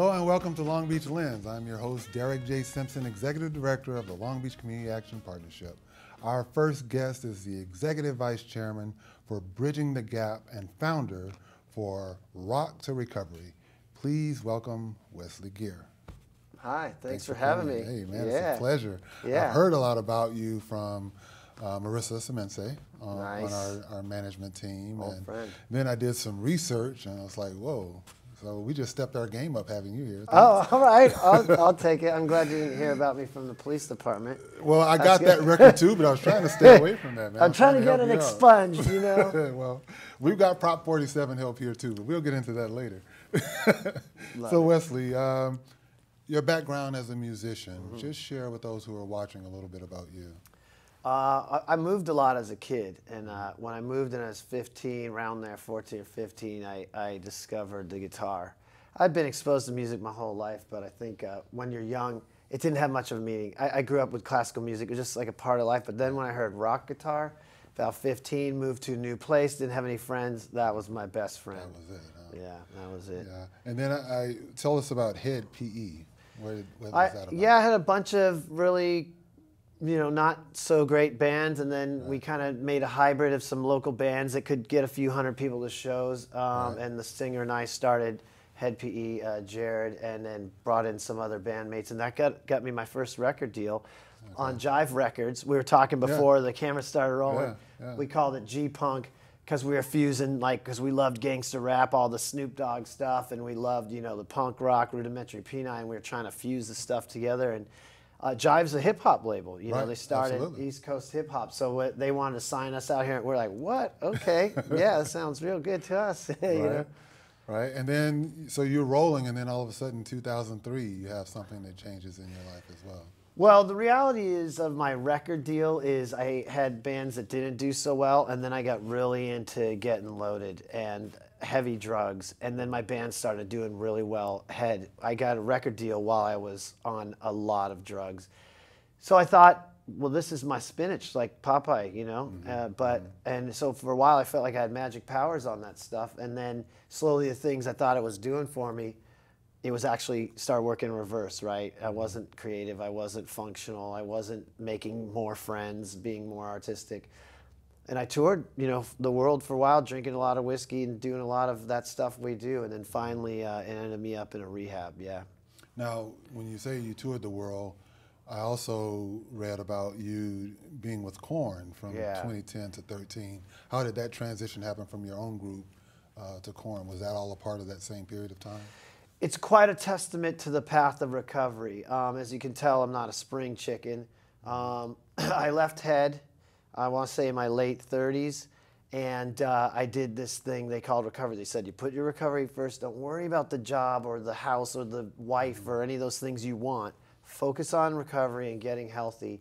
Hello and welcome to Long Beach Lens. I'm your host, Darick J. Simpson, Executive Director of the Long Beach Community Action Partnership. Our first guest is the Executive Vice Chairman for Bridging the Gap and founder for Rock to Recovery. Please welcome Wesley Geer. Hi, thanks, thanks for, for, having me. Hey, man, yeah. it's a pleasure. Yeah. I've heard a lot about you from uh, Marissa Semense on, nice. on our, our, management team. Old and friend. then I did some research and I was like, whoa. So we just stepped our game up having you here. Oh, all right. I'll, I'll, take it. I'm glad you didn't hear about me from the police department. Well, I That's got good. that record too, but I was trying to stay away from that, man. I'm, I'm trying, trying, to, get it expunged, you know. well, we've got Prop 47 help here too, but we'll get into that later. so, Wesley, um, your background as a musician, mm-hmm. just share with those who are watching a little bit about you. Uh, I, moved a lot as a kid, and uh, when I moved and I was 15, around there, 14 or 15, I, I discovered the guitar. I'd been exposed to music my whole life, but I think uh, when you're young, it didn't have much of a meaning. I, I, grew up with classical music; it was just like a part of life. But then when I heard rock guitar, about 15, moved to a new place, didn't have any friends. That was my best friend. That was it. Huh? Yeah, that was it. Yeah, and then I, I tell us about Head PE. Where, where I, that about? Yeah, I had a bunch of really you know, not so great bands, and then right. we kind of made a hybrid of some local bands that could get a few hundred people to shows. Um, right. And the singer and I started Hed P.E., uh, Jared, and then brought in some other bandmates, and that got got me my first record deal okay. on Jive Records. We were talking before yeah. the camera started rolling. Yeah, yeah. We called it G Punk because we were fusing like because we loved gangster rap, all the Snoop Dogg stuff, and we loved you know the punk rock, Rudimentary Peni, and we were trying to fuse the stuff together and uh, Jive's a hip hop label. You know, they started absolutely. East Coast hip hop. So they wanted to sign us out here. We're like, what? Okay, yeah, that sounds real good to us. you right. know? Right. And then, so you're rolling, and then all of a sudden, 2003, you have something that changes in your life as well. Well, the reality is of my record deal is I had bands that didn't do so well, and then I got really into getting loaded and heavy drugs, and then my band started doing really well. Hed, I got a record deal while I was on a lot of drugs, so I thought, well, this is my spinach, like Popeye, you know. Mm-hmm. Uh, but mm-hmm. and so for a while, I felt like I had magic powers on that stuff, and then slowly the things I thought it was doing for me it was actually start working in reverse, right? I wasn't creative, I wasn't functional, I wasn't making more friends, being more artistic. And I toured, you know, the world for a while, drinking a lot of whiskey and doing a lot of that stuff we do. And then finally, uh, it ended me up in a rehab, yeah. Now, when you say you toured the world, I also read about you being with Korn from yeah. 2010 to 13. How did that transition happen from your own group uh, to Korn? Was that all a part of that same period of time? it's quite a testament to the path of recovery. Um, as you can tell, I'm not a spring chicken. Um, I left Hed, I want to say in my late 30s, and uh, I did this thing they called recovery. They said, you put your recovery first, don't worry about the job or the house or the wife or any of those things you want. Focus on recovery and getting healthy.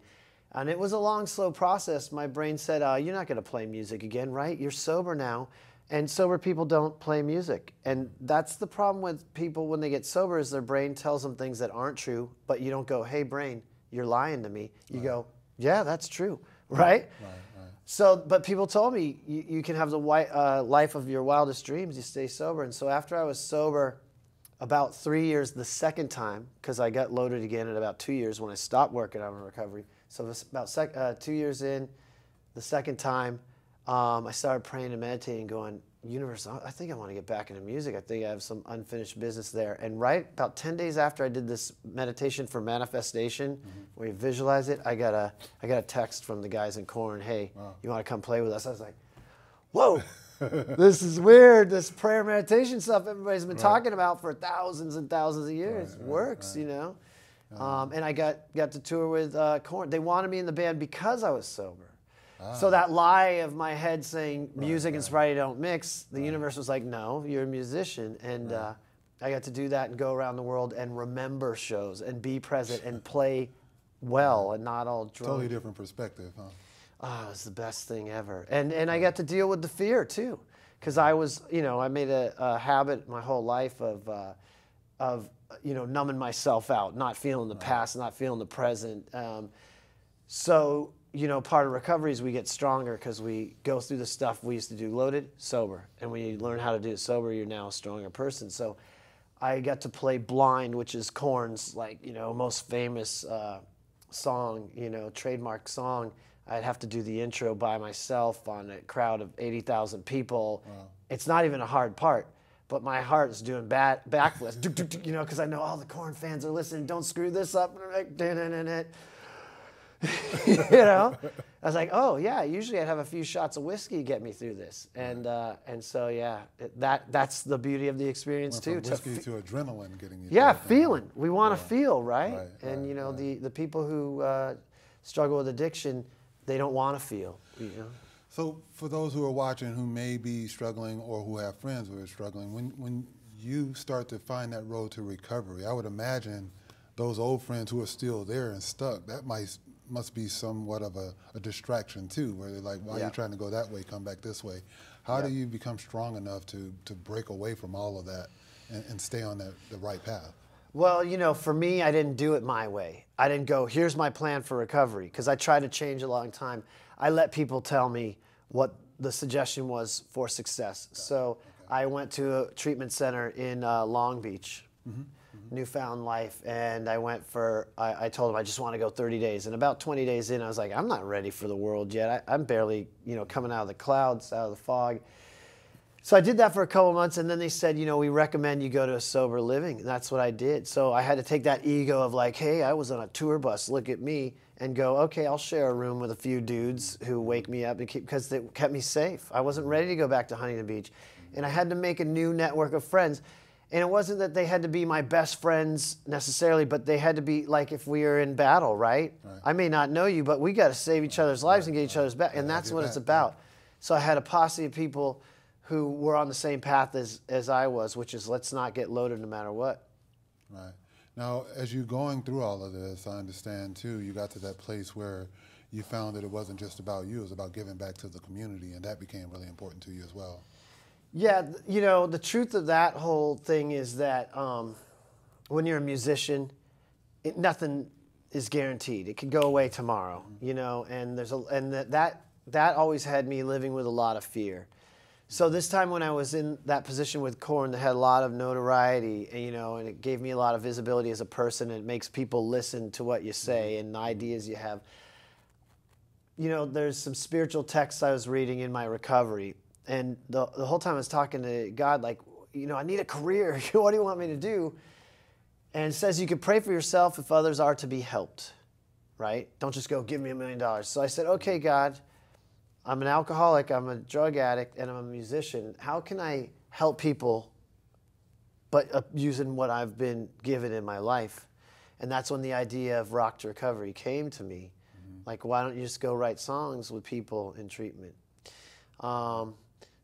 And it was a long, slow process. My brain said, uh, You're not going to play music again, right? You're sober now. And sober people don't play music. And that's the problem with people when they get sober is their brain tells them things that aren't true, but you don't go, hey, brain, you're lying to me. You right. go, yeah, that's true, right? Right, right? So, but people told me you, you can have the uh, life of your wildest dreams, you stay sober. And so after I was sober about three years the second time, because I got loaded again in about two years when I stopped working on recovery. So about sec- uh, two years in, the second time, um, I started praying and meditating, going, universe, I think I want to get back into music. I think I have some unfinished business there. And right about 10 days after I did this meditation for manifestation, mm-hmm. where you visualize it, I got a I got a text from the guys in Korn, hey, wow. you want to come play with us? I was like, whoa, this is weird. This prayer meditation stuff everybody's been right. talking about for thousands and thousands of years right, works, right, you know. Um, and I got got to tour with uh, Korn. They wanted me in the band because I was sober. So ah. that lie of my head saying music right, and sobriety don't mix, the right. universe was like, no, you're a musician. And uh, I got to do that and go around the world and remember shows and be present and play well and not all drunk. Totally different perspective, huh? Oh, it was the best thing ever. And, and I got to deal with the fear too. Because I was, you know, I made a, a habit my whole life of, uh, of, you know, numbing myself out, not feeling the past, not feeling the present. Um, so you know, part of recovery is we get stronger because we go through the stuff we used to do loaded, sober. And when you learn how to do it sober, you're now a stronger person. So I got to play "Blind," which is Korn's like you know most famous uh, song, you know trademark song. I'd have to do the intro by myself on a crowd of eighty thousand people. It's not even a hard part, but my heart is doing bat backflips, you know, because I know all the Korn fans are listening. Don't screw this up. And I'm like, "Dun-dun-dun-dun." you know, I was like, oh yeah. Usually I'd have a few shots of whiskey get me through this, and uh, and so yeah, it- that that's the beauty of the experience Went too. from to whiskey fe- to adrenaline getting you. yeah, feeling. We want to feel, right? Right, and right, you know, right. the the people who uh, struggle with addiction, they don't want to feel. You know. So for those who are watching who may be struggling or who have friends who are struggling, when when you start to find that road to recovery, I would imagine those old friends who are still there and stuck, that might must be somewhat of a, a distraction too, where they're like, why are you trying to go that way, come back this way? How do you become strong enough to, to break away from all of that and, and stay on that, the right path? Well, you know, for me, I didn't do it my way. I didn't go, here's my plan for recovery, because I tried to change a long time. I let people tell me what the suggestion was for success. So I went to a treatment center in uh, Long Beach, Newfound Life, and I went for, I, I told him I just want to go 30 days. And about 20 days in, I was like, I'm not ready for the world yet. I, I'm barely, you know, coming out of the clouds, out of the fog. So I did that for a couple months, and then they said, you know, we recommend you go to a sober living. And that's what I did. So I had to take that ego of like, hey, I was on a tour bus, look at me, and go, okay, I'll share a room with a few dudes who wake me up because they kept me safe. I wasn't ready to go back to Huntington Beach, and I had to make a new network of friends. And it wasn't that they had to be my best friends necessarily, but they had to be like if we are in battle, right? I may not know you, but we got to save each other's lives and get each other's back, and that's what it's back, about. So I had a posse of people who were on the same path as, as I was, which is let's not get loaded no matter what. Right. Now, as you're going through all of this, I understand too, you got to that place where you found that it wasn't just about you, it was about giving back to the community, and that became really important to you as well. Yeah, you know, the truth of that whole thing is that um, when you're a musician, it, nothing is guaranteed. It could go away tomorrow, you know, and there's a and that that that always had me living with a lot of fear. So this time when I was in that position with Korn that had a lot of notoriety, and, you know, and it gave me a lot of visibility as a person, and it makes people listen to what you say and the ideas you have. You know, there's some spiritual texts I was reading in my recovery, and the the whole time I was talking to God, like, you know, I need a career. what do you want me to do? And it says you can pray for yourself if others are to be helped, right? Don't just go, give me a million dollars. So I said, okay, God, I'm an alcoholic, I'm a drug addict, and I'm a musician. How can I help people, but uh, using what I've been given in my life? And that's when the idea of rock to recovery came to me. Like, why don't you just go write songs with people in treatment? Um,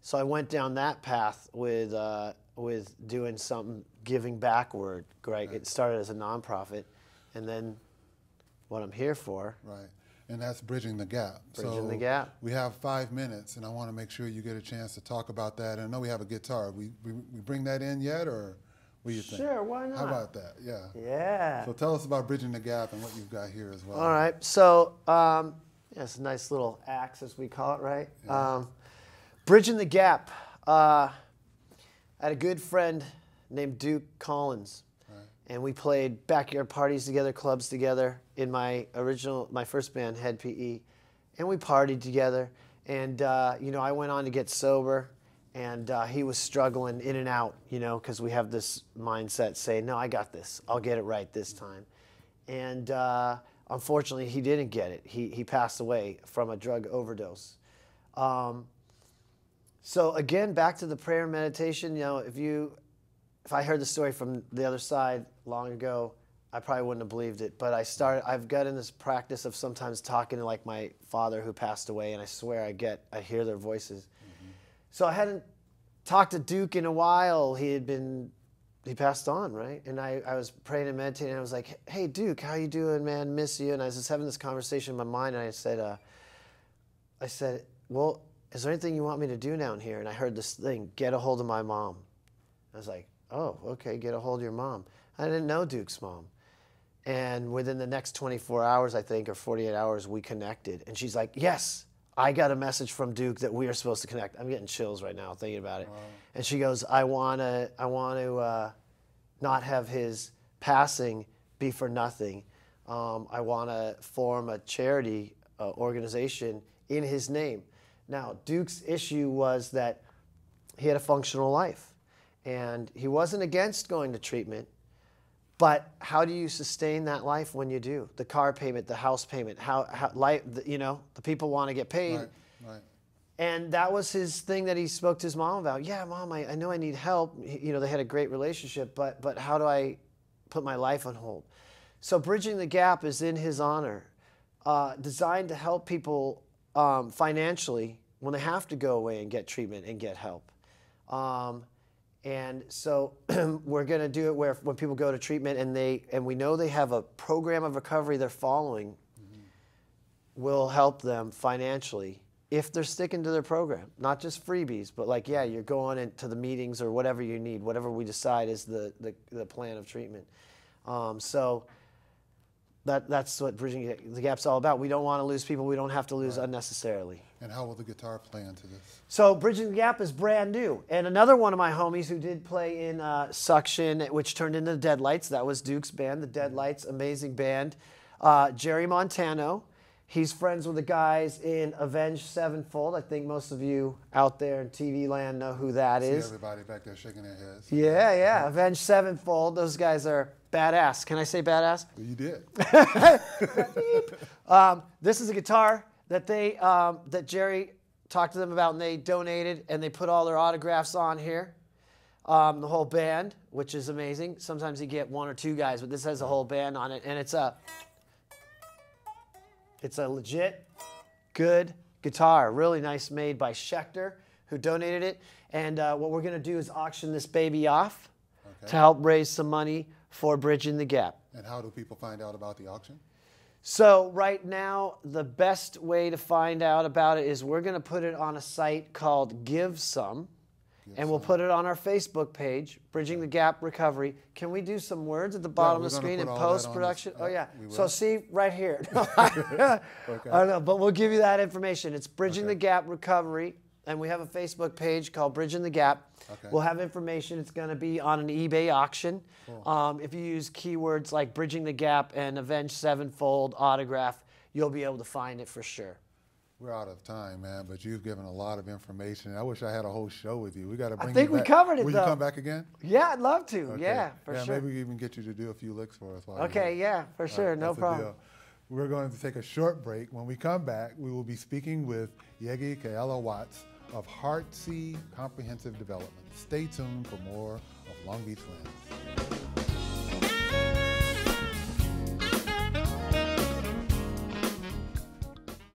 so I went down that path with uh, with doing something giving backward. Right, it started as a nonprofit, and then what I'm here for. Right. And that's bridging the gap. Bridging the gap. We have five minutes, and I want to make sure you get a chance to talk about that. And I know we have a guitar. We, we, we bring that in yet, or what do you think? Sure, why not? How about that? Yeah. Yeah. So tell us about bridging the gap and what you've got here as well. All right. So, um, yeah, it's a nice little axe, as we call it, right? Um, bridging the gap. Uh, I had a good friend named Duke Collins, and we played backyard parties together, clubs together in my original, my first band, Hed P.E., and we partied together. And uh, you know, I went on to get sober, and uh, he was struggling in and out, you know, because we have this mindset saying, "No, I got this. I'll get it right this time." and uh, unfortunately, he didn't get it. He he passed away from a drug overdose. Um, so again, back to the prayer and meditation. You know, if you, if I heard the story from the other side long ago, I probably wouldn't have believed it. But I started. I've got in this practice of sometimes talking to like my father who passed away, and I swear I get, I hear their voices. So I hadn't talked to Duke in a while. He had been, he passed on, right? And I, I was praying and meditating. And I was like, "Hey, Duke, how you doing, man? Miss you." And I was just having this conversation in my mind. And I said, uh, "I said, well, is there anything you want me to do down here?" And I heard this thing: "Get a hold of my mom." I was like, "Oh, okay, get a hold of your mom." I didn't know Duke's mom. And within the next 24 hours, I think, or 48 hours, we connected. And she's like, Yes, I got a message from Duke that we are supposed to connect. I'm getting chills right now thinking about it. And she goes, I want to, I want to, uh, not have his passing be for nothing. Um, I want to form a charity uh, organization in his name. Now, Duke's issue was that he had a functional life and he wasn't against going to treatment. But how do you sustain that life when you do? The car payment, the house payment, how, how life, the, you know, the people want to get paid. Right, right. And that was his thing that he spoke to his mom about. Yeah, mom, I, I know I need help. You know, they had a great relationship, but but how do I put my life on hold? So bridging the gap is in his honor, uh, designed to help people um, financially when they have to go away and get treatment and get help. Um, and so we're going to do it where when people go to treatment and they and we know they have a program of recovery they're following, mm-hmm. will help them financially if they're sticking to their program. Not just freebies, but like yeah, you're going into the meetings or whatever you need, whatever we decide is the the, the plan of treatment. Um, so that, that's what bridging the gap's all about. We don't want to lose people we don't have to lose right. unnecessarily. And how will the guitar play into this? So bridging the gap is brand new. And another one of my homies who did play in uh, Suction, which turned into the Deadlights, that was Duke's band, the Deadlights, amazing band. Uh, Jerry Montano. He's friends with the guys in Avenged Sevenfold. I think most of you out there in TV land know who that See is. everybody back there shaking their heads. Yeah, yeah. Avenged Sevenfold. Those guys are badass. Can I say badass? You did. um, this is a guitar that they um, that Jerry talked to them about, and they donated, and they put all their autographs on here. Um, the whole band, which is amazing. Sometimes you get one or two guys, but this has a whole band on it, and it's a it's a legit, good guitar, really nice, made by Schecter, who donated it. And uh, what we're going to do is auction this baby off okay. to help raise some money for Bridging the Gap. And how do people find out about the auction? So right now, the best way to find out about it is we're going to put it on a site called Give And we'll put it on our Facebook page, Bridging the Gap Recovery. Can we do some words at the bottom yeah, of the screen in post production? Oh yeah. So see right here. okay. I don't know, but we'll give you that information. It's Bridging okay. the Gap Recovery and we have a Facebook page called Bridging the Gap. Okay. We'll have information. It's going to be on an eBay auction. Cool. Um, if you use keywords like Bridging the Gap and Avenged Sevenfold autograph, you'll be able to find it for sure. We're out of time, man, but you've given a lot of information. I wish I had a whole show with you. We got to bring. I think we covered it. Will though. you come back again? Yeah, I'd love to. Okay. Yeah, for yeah, sure. Maybe we even get you to do a few licks for us. okay, yeah, for sure, right, no problem. We're going to take a short break. When we come back, we will be speaking with Yegi Kaela Watts of Heartsea Comprehensive Development. Stay tuned for more of Long Beach Lens.